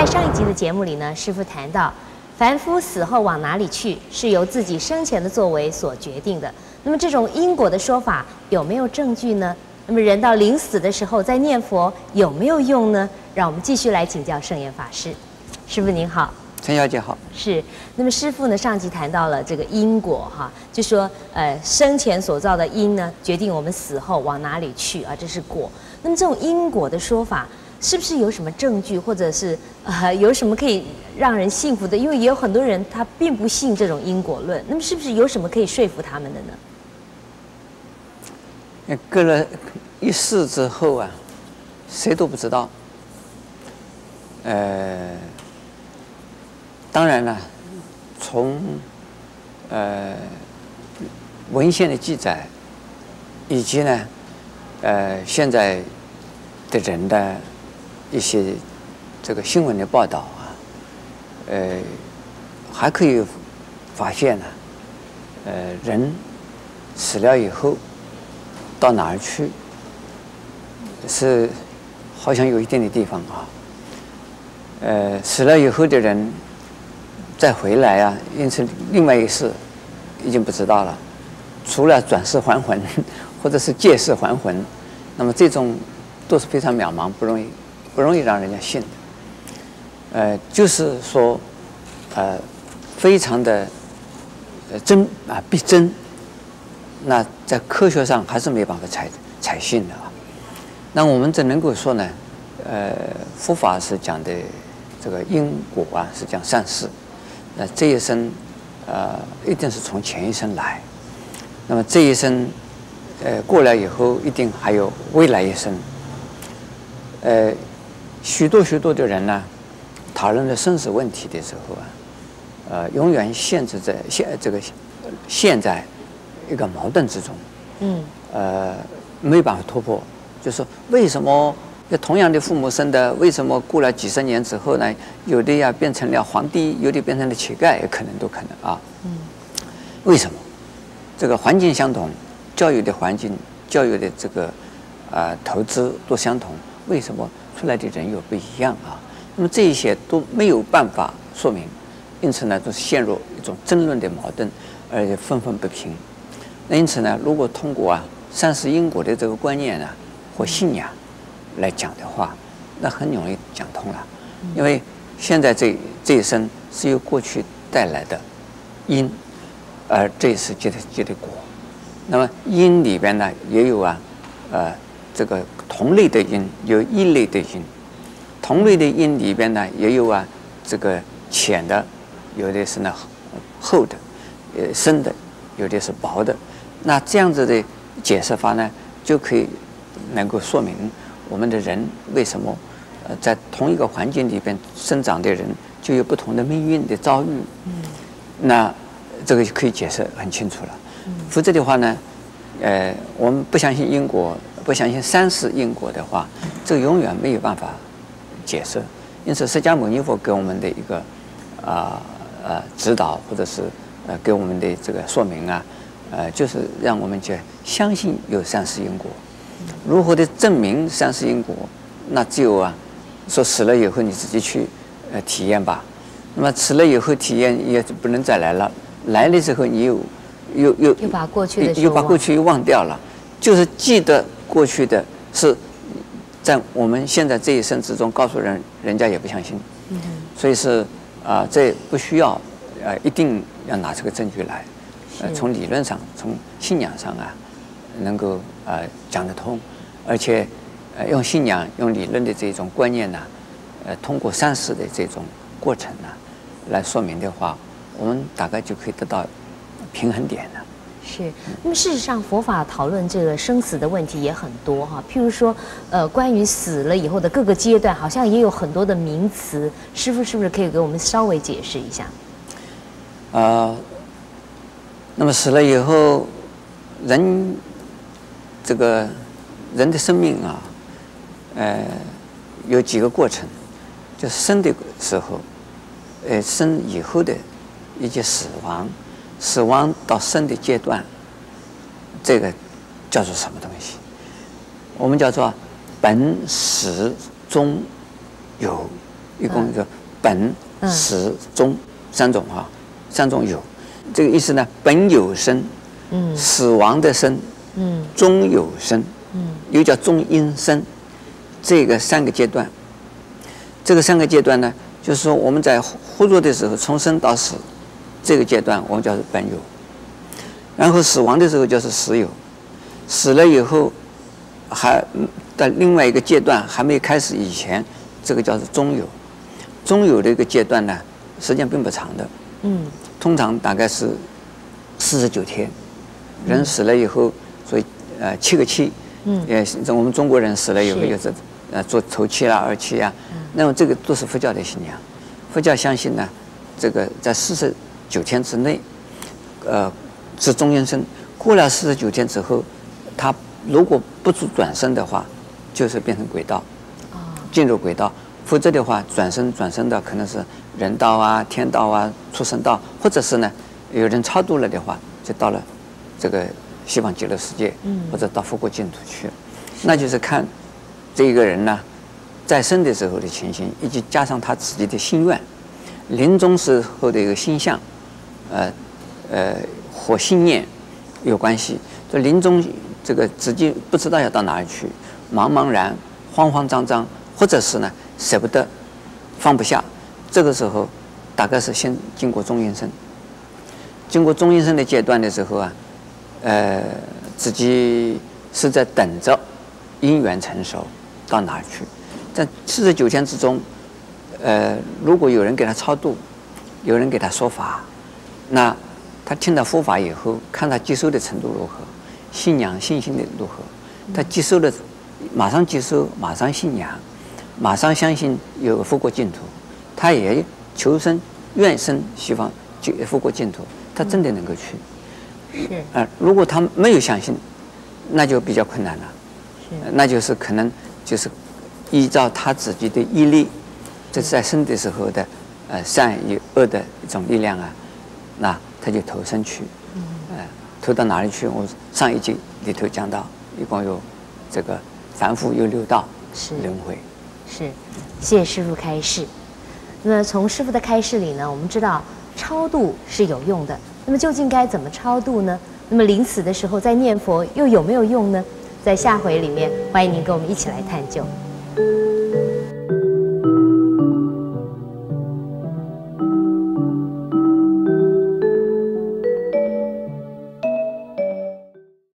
在上一集的节目里呢，师傅谈到，凡夫死后往哪里去，是由自己生前的作为所决定的。那么这种因果的说法有没有证据呢？那么人到临死的时候再念佛有没有用呢？让我们继续来请教圣严法师。师傅您好。陈小姐好，是。那么师傅呢？上集谈到了这个因果哈，就说呃生前所造的因呢，决定我们死后往哪里去啊，这是果。那么这种因果的说法，是不是有什么证据，或者是呃有什么可以让人信服的？因为也有很多人他并不信这种因果论，那么是不是有什么可以说服他们的呢？那隔了一世之后啊，谁都不知道，呃。当然了，从呃文献的记载，以及呢呃现在的人的一些这个新闻的报道啊，呃还可以发现呢，呃人死了以后到哪儿去，是好像有一定的地方啊，呃死了以后的人。再回来啊，因此另外一个事已经不知道了。除了转世还魂，或者是借尸还魂，那么这种都是非常渺茫，不容易不容易让人家信的。呃，就是说，呃，非常的呃真啊逼真，那在科学上还是没办法采采信的啊。那我们只能够说呢，呃，佛法是讲的这个因果啊，是讲善事。那这一生，呃，一定是从前一生来。那么这一生，呃，过来以后，一定还有未来一生。呃，许多许多的人呢，讨论的生死问题的时候啊，呃，永远限制在现这个现在一个矛盾之中。嗯。呃，没办法突破，就说为什么？那同样的父母生的，为什么过了几十年之后呢？有的呀变成了皇帝，有的变成了乞丐，也可能都可能啊。嗯。为什么？这个环境相同，教育的环境、教育的这个啊投资都相同，为什么出来的人又不一样啊？那么这一些都没有办法说明，因此呢，都陷入一种争论的矛盾，而且愤愤不平。那因此呢，如果通过啊三世因果的这个观念呢或信仰。来讲的话，那很容易讲通了，因为现在这这一生是由过去带来的因，而这是结的结的果。那么因里边呢，也有啊，呃，这个同类的因，有异类的因。同类的因里边呢，也有啊，这个浅的，有的是呢厚的，呃深的，有的是薄的。那这样子的解释法呢，就可以能够说明。我们的人为什么，呃，在同一个环境里边生长的人就有不同的命运的遭遇？嗯，那这个就可以解释很清楚了。否则的话呢，呃，我们不相信因果，不相信三世因果的话，这个永远没有办法解释。因此，释迦牟尼佛给我们的一个啊呃指导，或者是呃给我们的这个说明啊，呃，就是让我们去相信有三世因果。如何的证明三世因果？那只有啊，说死了以后你自己去呃体验吧。那么死了以后体验也不能再来了，来的时候你又又又又把过去的又把过去又忘掉了，就是记得过去的是在我们现在这一生之中告诉人，人家也不相信。嗯。所以是啊，这不需要呃一定要拿出个证据来，呃，从理论上，从信仰上啊。能够呃讲得通，而且呃用信仰、用理论的这种观念呢，呃通过三世的这种过程呢来说明的话，我们大概就可以得到平衡点的。是，那么事实上佛法讨论这个生死的问题也很多哈，譬如说呃关于死了以后的各个阶段，好像也有很多的名词，师傅是不是可以给我们稍微解释一下？啊，那么死了以后人。这个人的生命啊，呃，有几个过程，就是生的时候，呃，生以后的以及死亡，死亡到生的阶段，这个叫做什么东西？我们叫做本始终有一共一个本、嗯始、终三种哈，三种有。这个意思呢，本有生，嗯死亡的生，嗯终有生，嗯又叫中阴生，这个三个阶段。这个三个阶段呢，就是说我们在活着的时候，从生到死，这个阶段我们叫做本有。然后死亡的时候就是死有，死了以后还嗯在另外一个阶段还没开始以前，这个叫做中有。中有的一个阶段呢，时间并不长的，嗯通常大概是四十九天。人死了以后，所以呃七个七，嗯也是我们中国人死了以后就是呃做头七啦、二七啊，那么这个都是佛教的信仰。佛教相信呢，这个在四十九天之内，呃，是中阴身。过了四十九天之后，他如果不做转生的话，就是变成鬼道，哦进入鬼道。否则的话，转生转生的可能是人道啊、天道啊、畜生道，或者是呢，有人超度了的话，就到了这个西方极乐世界，嗯或者到佛国净土去。那就是看这一个人呢，在生的时候的情形，以及加上他自己的心愿，临终时候的一个心相，呃呃和信念有关系。这临终这个自己不知道要到哪里去，茫茫然、慌慌张张，或者是呢舍不得、放不下，这个时候大概是先经过中阴身。经过中阴身的阶段的时候啊，呃，自己是在等着因缘成熟到哪去。在四十九天之中，呃，如果有人给他超度，有人给他说法，那他听到佛法以后，看他接受的程度如何，信仰信心的如何，他接受的马上接受，马上信仰，马上相信有佛国净土，他也求生愿生西方就佛国净土，他真的能够去。是啊、如果他没有相信，那就比较困难了。是呃那就是可能就是依照他自己的毅力，这是在生的时候的呃善与恶的一种力量啊，那他就投身去，呃，投到哪里去？我上一集里头讲到，一共有这个凡夫有六道是轮回，是，谢谢师傅开示。那么从师傅的开示里呢，我们知道超度是有用的。那么究竟该怎么超度呢？那么临死的时候再念佛又有没有用呢？在下回里面，欢迎您跟我们一起来探究。